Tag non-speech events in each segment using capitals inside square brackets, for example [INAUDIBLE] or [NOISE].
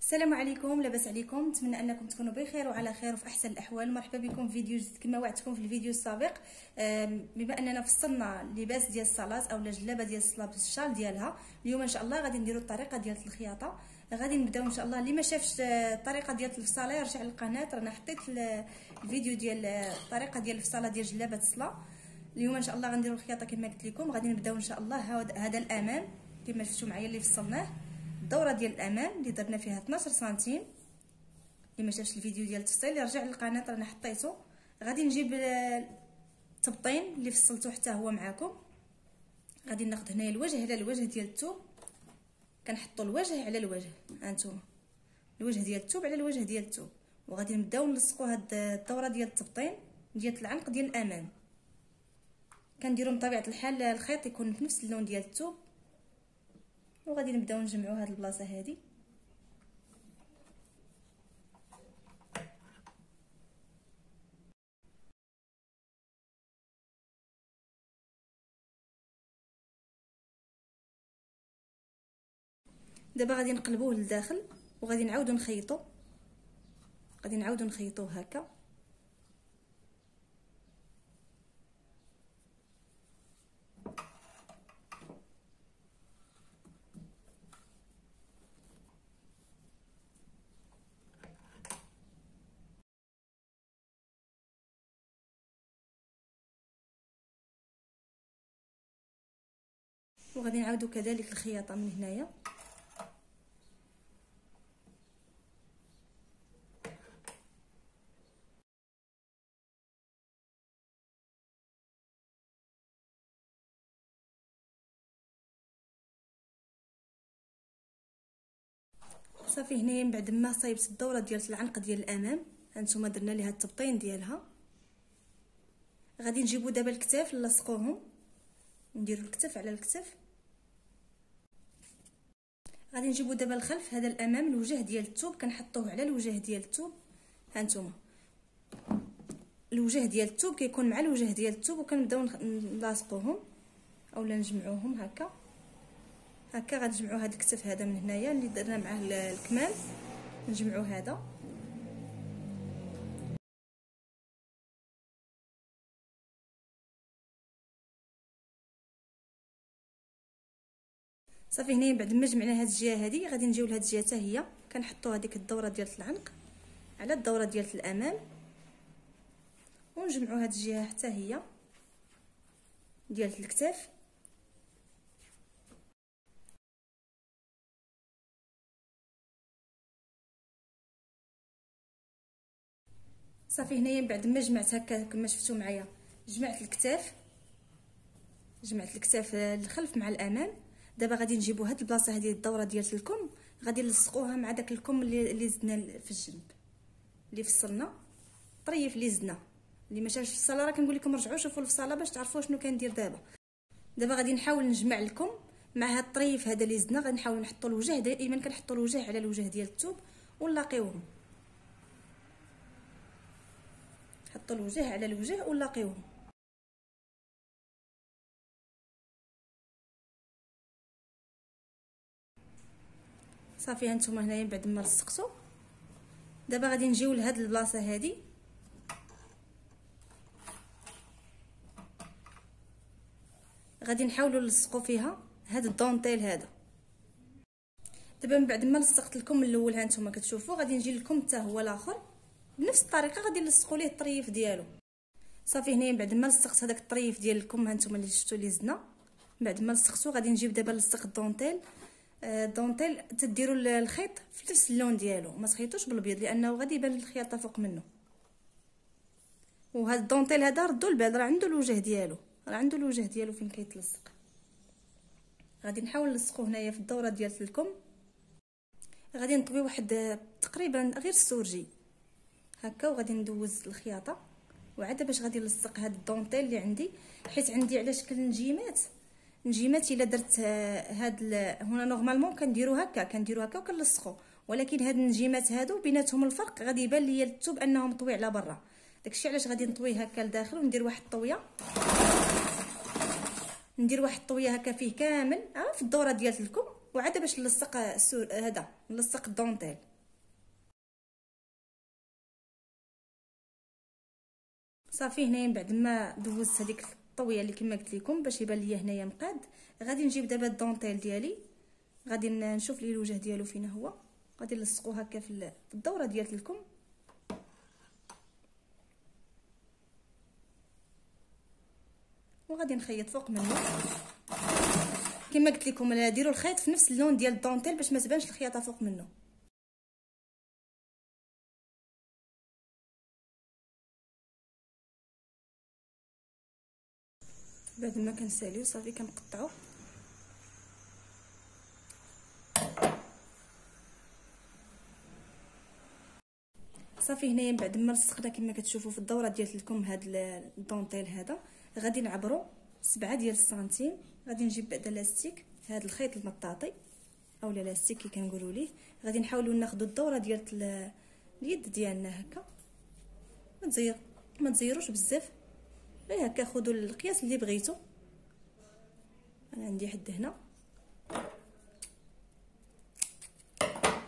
السلام عليكم لاباس عليكم. نتمنى أنكم تكونوا بخير وعلى خير وفي أحسن الأحوال. مرحبا بكم في فيديو جديد كما وعدتكم في الفيديو السابق. بما أننا فصلنا لباس ديال الصلاة اولا جلابه ديال الصلاة بالشال ديالها اليوم إن شاء الله غادي نديروا الطريقة ديال الخياطة. غادي نبداو إن شاء الله. اللي ما شافش الطريقة ديال الفصالة يرجع للقناة. رانا حطيت الفيديو ديال الطريقة ديال الفصالة ديال جلابة الصلاة. اليوم إن شاء الله غنديروا الخياطة كما قلت لكم. غادي نبداو إن شاء الله. هذا الأمام كما شفتوا معايا اللي فصلناه. الدورة ديال الأمام اللي درنا فيها 12 سنتيم اللي ما شافش الفيديو ديال التفصيل يرجع للقناة رانا حطيته غادي نجيب التبطين اللي فصلته حتى هو معاكم. غادي ناخذ هنايا الوجه على الوجه ديال الثوب كنحطوا الوجه على الوجه هانتوما الوجه ديال الثوب على الوجه ديال الثوب وغادي نبداو نلصقوا هاد الدورة ديال التبطين ديال العنق ديال الأمام. كنديروا بطبيعة الحال الخيط يكون في نفس اللون ديال الثوب وغادي نبداو نجمعوا هاد البلاصة هادي. دابا غادي نقلبوه لداخل وغادي نعاودو نخيطو. غادي نعاودو نخيطوه هكا. وغادي نعاودو كذلك الخياطة من هنايا. صافي هنايا من بعد ما صايبت الدورة ديال العنق ديال الأمام هانتوما درنا ليها التبطين ديالها. غادي نجيبو دابا الكتاف نلصقوهم. نديرو الكتف على الكتف غادي نجيبو دابا الخلف هذا الأمام الوجه ديال الثوب كنحطوه على الوجه ديال الثوب هانتوما الوجه ديال الثوب كيكون مع الوجه ديال الثوب وكنبداو نلاصقوهم اولا نجمعوهم هكا. هكا غنجمعوا هذا الكتف هذا من هنايا اللي درنا معاه الكمام. نجمعوا هذا. صافي هنايا بعد ما جمعنا هاد الجهة هادي غادي نجيو لهاد الجهة حتى هي. كنحطوا هذيك الدورة ديال العنق على الدورة ديال الأمام. ونجمعوا هاد الجهة حتى هي ديال الكتاف. صافي هنايا بعد ما جمعت هكا كما شفتوا معايا جمعت الكتاف. جمعت الكتاف الخلف مع الأمام. دابا غادي نجيبو هاد البلاصة هذه الدوره ديال الكم غادي نلصقوها مع داك الكم اللي اللي زدنا في الجنب. اللي فصلنا. طريف اللي زدنا. اللي ما شافش في الصالة راه كنقول لكم رجعوا شوفوا الفصالة باش تعرفوا شنو كندير دابا. دابا غادي نحاول نجمع لكم مع هاد الطريف هذا اللي زدنا. غادي نحاول نحطوا الوجه دائما كنحطوا الوجه على الوجه ديال الثوب ونلاقيوهم. حطوا الوجه على الوجه ونلاقيوهم. صافي هانتوما هنايا بعد ما لصقتو دابا غادي نجيو لهاد البلاصة هادي. غادي نحاولوا نلصقوا فيها هاد الدونتيل هذا. دابا من بعد ما لصقت لكم الأول هانتوما كتشوفوا غادي نجي لكم حتى هو الآخر. بنفس الطريقة غادي نلصقوا ليه الطريف ديالو. صافي هنايا بعد ما لصقت هذاك الطريف ديال الكم هانتوما اللي شفتوا اللي زدنا. بعد ما لصقتو غادي نجيب دابا نلصق ال dentelle. dentelle تديروا الخيط في نفس اللون ديالو. ما تخيطوش بالبيض لأنه غادي يبان الخياطه فوق منه. وهذا الدونتيل هذا ردوا البال راه عنده الوجه ديالو. راه عنده الوجه ديالو فين كيتلصق. غادي نحاول نلصقو هنايا في الدورة ديال الكم غادي نطوي واحد تقريبا غير ال surjet. هكا وغادي ندوز الخياطة. وعاد باش غادي نلصق هاد الدونتيل اللي عندي حيت عندي على شكل نجيمات نجيمات إلا درت آه، هاد هنا normalement كنديرو هكا كنديرو هكا وكنلصقو. ولكن هاد النجيمات هادو بيناتهم الفرق غادي يبان ليا الثوب انه مطوي على برا. داكشي علاش غادي نطويه هكا لداخل وندير واحد الطوية. ندير واحد الطوية هكا فيه كامل ها في الدورة ديال الكم وعاد باش نلصق هذا نلصق الدونتيل. صافي هنايا من بعد ما دوزت هذيك الطويه اللي كما قلت لكم باش يبان ليا هنايا مقاد غادي نجيب دابا الدونتيل ديالي. غادي نشوف ليه الوجه ديالو فين هو. غادي نلصقو هكا في الدورة ديالت لكم. وغادي نخيط فوق منه. كما قلت لكم ديروا الخيط في نفس اللون ديال الدونتيل باش ما تبانش الخياطة فوق منه. بعد ما كنساليو صافي كنقطعو. صافي هنايا بعد ما لصقنا كما كتشوفوا في الدورة ديالت لكم هاد الدونتيل هذا غادي نعبرو سبعة ديال السنتيم غادي نجيب بعدا لاستيك هاد الخيط المطاطي أولا لاستيك كي كنقولوا ليه غادي نحاولوا ناخذوا الدورة ديالت اليد ديالنا هكا. ما تزير ما تزيروش بزاف. غير هكا خذوا القياس اللي بغيتو. أنا عندي حد هنا.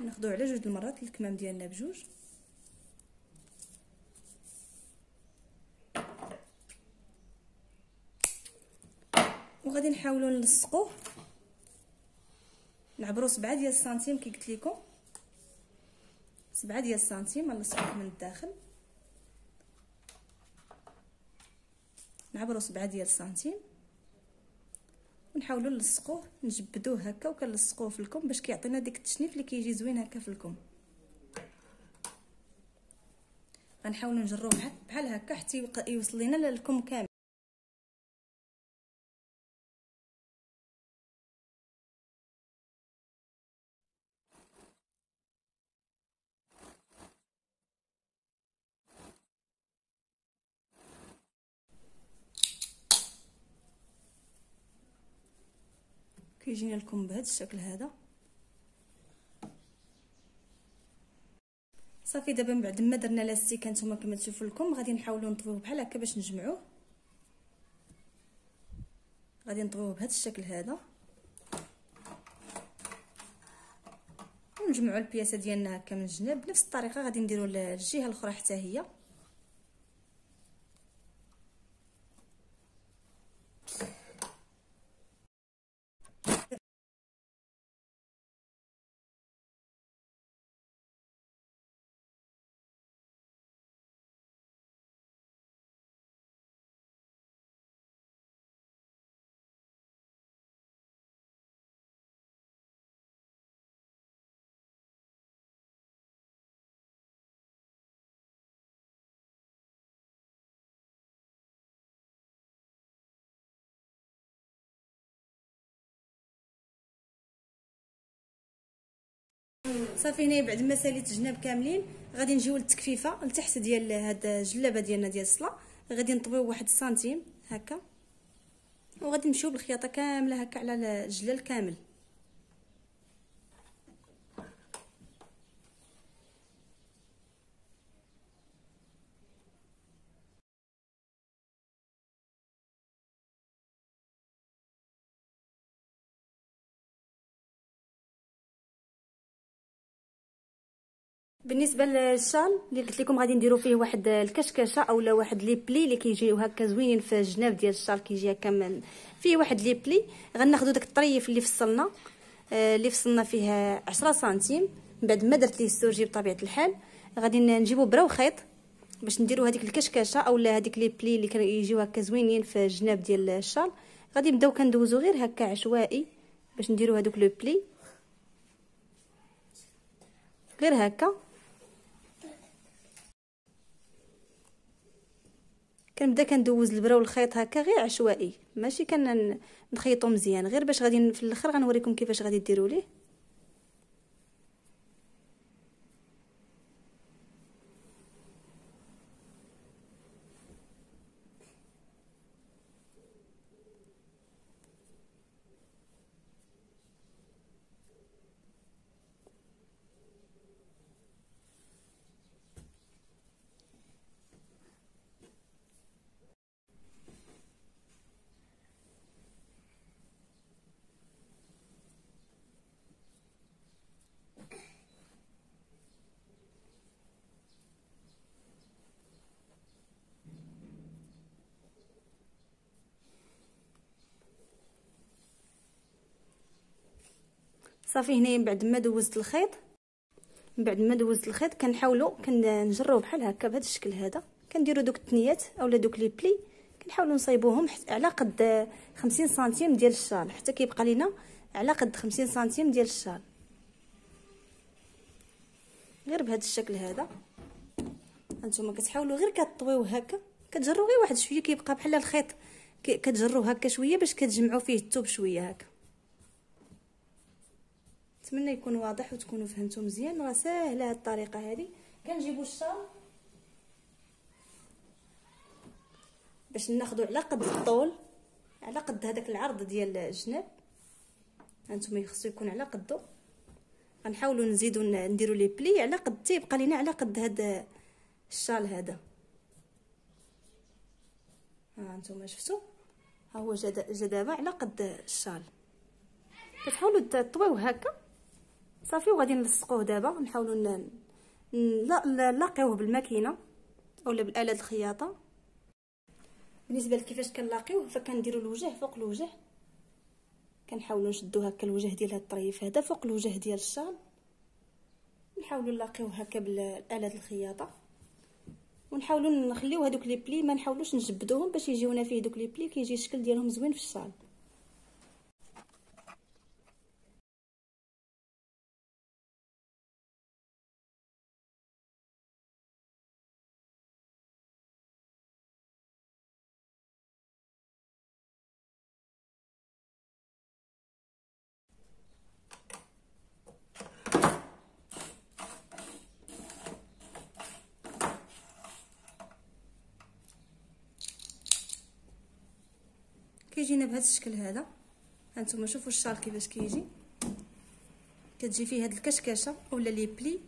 ناخذوه على جوج المرات الكمام ديالنا بجوج. وغادي نحاولوا نلصقوه نعبروا سبعة ديال السنتيم كي قلت لكم سبعة ديال السنتيم نلصقوه من الداخل. نعبروا سبعة ديال السنتيم. ونحاولوا نلصقوه نجبدوه هكا وكنلصقوه في الكم باش كيعطينا ديك التشنيف اللي كيجي زوين هكا في الكم غنحاولوا نجروه بحال هكا حتى يوصل لينا للكم كامل. كيجينا لكم بهذا الشكل هذا. صافي دابا من بعد ما درنا لاستيك هانتوما كما تشوفوا لكم غادي نحاولوا نطويوه بحال هكا باش نجمعوه غادي نطويوه بهذا الشكل هذا. ونجمعوا البياسة ديالنا هكا من الجناب بنفس الطريقة غادي نديروا الجهة الأخرى حتى هي. صافي هنا بعد ما ساليت الجناب كاملين. غادي نجيو للتكفيفة لتحت ديال هاد الجلابة ديالنا ديال الصلا. غادي نطويو واحد سنتيم هكا. وغادي نمشيو بالخياطة كاملة هكا على الجلال كامل. بالنسبة للشال اللي قلت لكم غادي نديروا فيه واحد الكشكشة اولا واحد les plis اللي كيجيو هكا زوينين في الجناب ديال الشال كيجي هكا فيه واحد les plis. غناخذوا داك الطريف اللي فصلنا آه، اللي فصلنا فيه 10 سنتيم. من بعد ما درت ليه ال surjet بطبيعة الحال غادي نجيبو برا وخيط باش نديروا هذيك الكشكشة اولا هذيك les plis اللي كيجيو هكا زوينين في الجناب ديال الشال غادي نبداو كندوزو غير هكا عشوائي باش نديروا هذوك لو بلي. غير هكا. كنبدا كندوز البرا والخيط هكا غير عشوائي ماشي كنخيطو مزيان غير باش غادي في الأخر غنوريكم كيفاش غادي ديروا ليه صافي هنايا من بعد ما دوزت الخيط. من بعد ما دوزت الخيط كنحاولوا كنجروه بحال هكا بهذا الشكل هذا. كنديروا دوك التنيات أولا دوك لي بلي. كنحاولوا نصايبوهم على قد 50 سنتيم ديال الشال. حتى كيبقى لينا على قد 50 سنتيم ديال الشال. غير بهذا الشكل هذا. هانتوما كتحاولوا غير كطويوه هكا. كتجروا غير واحد شوية كيبقى بحال الخيط. كتجروه هكا شوية باش كتجمعوا فيه الثوب شوية هكا. نتمنى يكون واضح وتكونوا فهمتوا مزيان. راه ساهلة هاد الطريقة هذه كنجيبوا الشال باش ناخذوا على قد الطول على قد هذاك العرض ديال الجناب. هانتوما خصو يكون على قدو. غنحاولوا نزيدوا نديروا لي بلي على قد تيبقى لينا على قد هذا الشال هذا. ها أنتم شفتوا ها هو جا دابا على قد الشال. كتحاولوا تطويوه هكا. صافي وغادي نلصقوه دابا. نحاولوا نلاقيوه بالماكينة أولا بالآلة الخياطة. بالنسبة لكيفاش كنلاقيوه فكنديروا الوجه فوق الوجه. كنحاولوا نشدوا هكا الوجه ديال هاد الطريف هذا فوق الوجه ديال الشال. نحاولوا نلاقيوه هكا بالآلة الخياطة. ونحاولوا نخليو هذوك لي بلي ما نحاولوش نجبدوهم باش يجيونا فيه دوك لي بلي كيجي الشكل ديالهم زوين في الشال. كيجينا بهذا الشكل هذا. هانتوما شوفوا الشال كيفاش كيجي. كتجي فيه هاد الكشكشة أولا les plis.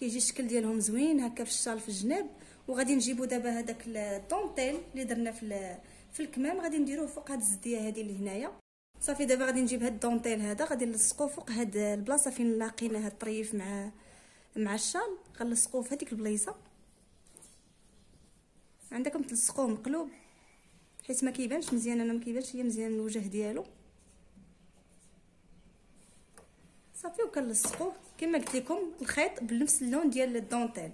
كيجي الشكل ديالهم زوين هكا في الشال في الجناب. وغادي نجيبو دابا هذاك الدونتيل اللي درنا في في الكمام. غادي نديروه فوق هاد الزدية هذه اللي هنايا. صافي دابا غادي نجيب هاد الدونتيل هذا. غادي نلصقوه فوق هاد البلاصة فين لاقينا هاد الطريف مع مع الشال. غنلصقوه في هذيك البليصه عندكم تلصقوه مقلوب. حيت ما كيبانش مزيان أنا ما كيبانش هي مزيان الوجه ديالو. صافي وكنلصقوه كما قلت لكم الخيط بنفس اللون ديال الدونتيل.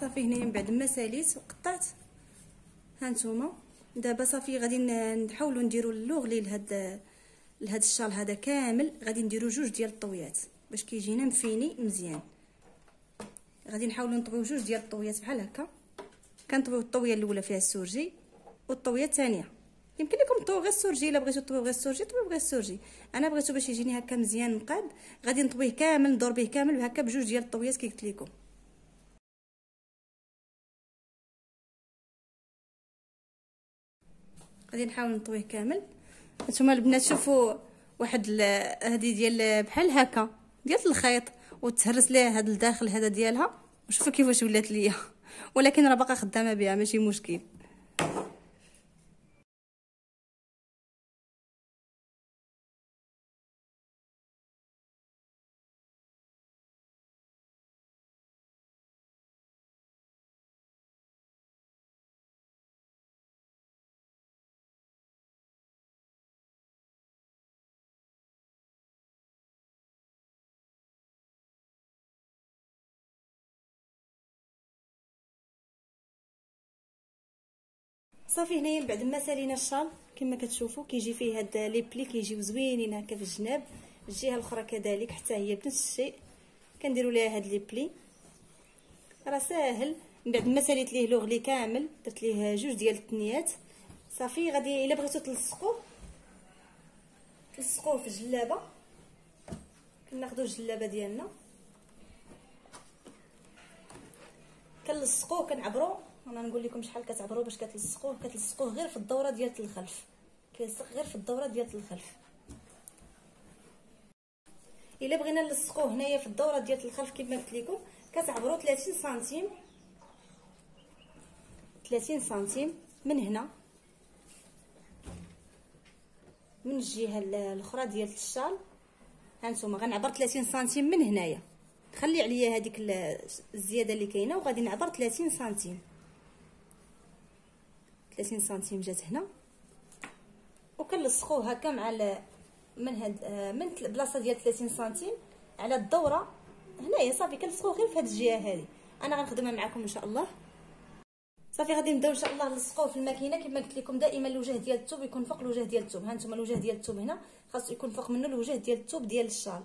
صافي هنايا من بعد ما ساليت وقطعت هانتوما دابا صافي غادي نحاولوا نديروا اللوغلي لهاد لهاد الشال هذا كامل. غادي نديروا جوج ديال الطويات باش كيجينا مفيني مزيان. غادي نحاولوا نطويو جوج ديال الطويات بحال هكا. كنطويو الطوية الأولى فيها ال surjet والطوية الثانية. يمكن لكم تطويو غير ال surjet. إلا بغيتو تطويو غير ال surjet طويو غير ال surjet. أنا بغيتو باش يجيني هكا مزيان مقاد. غادي نطويه كامل ندور به كامل هكا بجوج ديال الطويات كي قلت لكم. غادي نحاول نطويه كامل. نتوما البنات شوفوا واحد هذه ديال بحال هكا ديال الخيط وتهرس ليه هذا الداخل هذا ديالها. وشوفوا كيفاش ولات ليا. [LAUGHS] ولكن راه باقا خدامة بها ماشي مشكل. صافي هنايا من بعد ما سالينا الشال كما كتشوفوا كيجي فيه هاد لي بلي كيجيو زوينين هكا في الجناب الجهة الأخرى كذلك حتى هي بنفس الشيء. كنديروا ليها هاد لي بلي. راه ساهل. من بعد ما ساليت ليه لوغلي كامل درت ليه جوج ديال الثنيات صافي غادي إلا بغيتو تلصقوه تلصقوه في الجلابة. كناخذوا الجلابة ديالنا. كنلصقوه كنعبروا أنا نقول لكم شحال كتعبروا باش كتلصقوه. كتلصقوه غير في الدورة ديال الخلف. كيلصق غير في الدورة ديال الخلف. إلا بغينا نلصقوه هنايا في الدورة ديال الخلف كما قلت لكم كتعبروا 30 سنتيم. 30 سنتيم من هنا. من الجهة الأخرى ديال الشال. هانتوما غنعبر 30 سنتيم من هنايا. خلي عليا هذيك الزيادة اللي كاينة وغادي نعبر 30 سنتيم. 30 سنتيم جات هنا. وكنلصقوه هكا مع من هاد من البلاصه ديال 30 سنتيم على الدورة. هنايا صافي كنلصقوه غير في هاد الجهة هذه أنا غنخدمها معكم إن شاء الله. صافي غادي نبداو إن شاء الله نلصقوه في الماكينة. كما قلت لكم دائما الوجه ديال الثوب يكون فوق الوجه ديال الثوب ها أنتم الوجه ديال الثوب هنا. خاص يكون فوق منه الوجه ديال الثوب ديال الشال.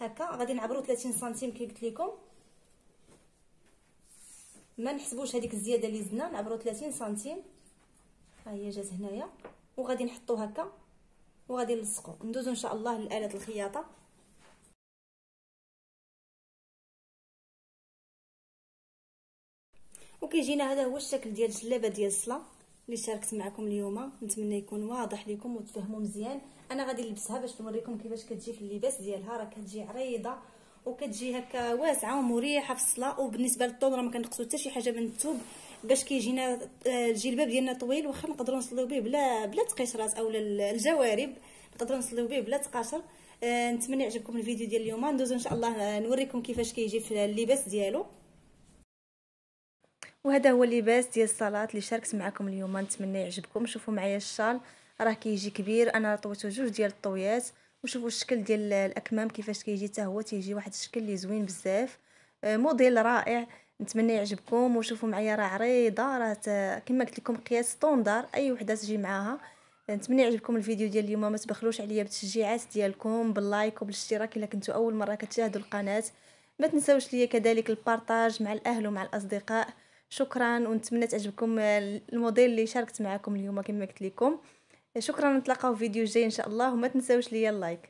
هكا غادي نعبروا 30 سنتيم كي قلت لكم. ما نحسبوش هذيك الزيادة اللي زدنا نعبروا 30 سنتيم. ها هي جات هنايا وغادي نحطو هكا وغادي نلصقو. ندوزو إن شاء الله لآلة الخياطة. وكيجينا هذا هو الشكل ديال الجلابه ديال الصلاه اللي شاركت معكم اليوم. نتمنى يكون واضح لكم وتفهموا مزيان. أنا غادي نلبسها باش نوريكم كيفاش كتجي في اللباس ديالها. راه كتجي عريضة وكتجي هكا واسعة ومريحة في الصلاه وبالنسبة للطول راه ما كنقصوا حتى شي حاجة من الثوب باش كيجينا آه، الجلباب ديالنا طويل واخا نقدروا نصليو به بلا بلا تقشرات اولا الجوارب. نقدروا نصليو به بلا تقاشر آه نتمنى يعجبكم الفيديو ديال اليوم. ندوزو إن شاء الله نوريكم كيفاش كيجي في اللباس ديالو. وهذا هو اللباس ديال الصلاه اللي شاركت معكم اليوم. نتمنى يعجبكم. شوفوا معايا الشال. راه كيجي كبير. أنا طويته جوج ديال الطويات. وشوفوا الشكل ديال الأكمام كيفاش كيجي. حتى هو تيجي واحد الشكل اللي زوين بزاف. آه، موديل رائع. نتمنى يعجبكم وشوفوا معايا راه عريضة راه كما قلت لكم قياس standard أي وحدة تجي معاها. نتمنى يعجبكم الفيديو ديال اليوم ما تبخلوش عليا بالتشجيعات ديالكم بال like وبالاشتراك إلا كنتو أول مرة كتشاهدوا القناة. ما تنساوش ليا كذلك البارطاج مع الأهل ومع الأصدقاء. شكرا ونتمنى تعجبكم الموديل اللي شاركت معكم اليوم كما قلت لكم. شكرا نتلاقاو في فيديو جاي إن شاء الله وما تنساوش ليا اللايك.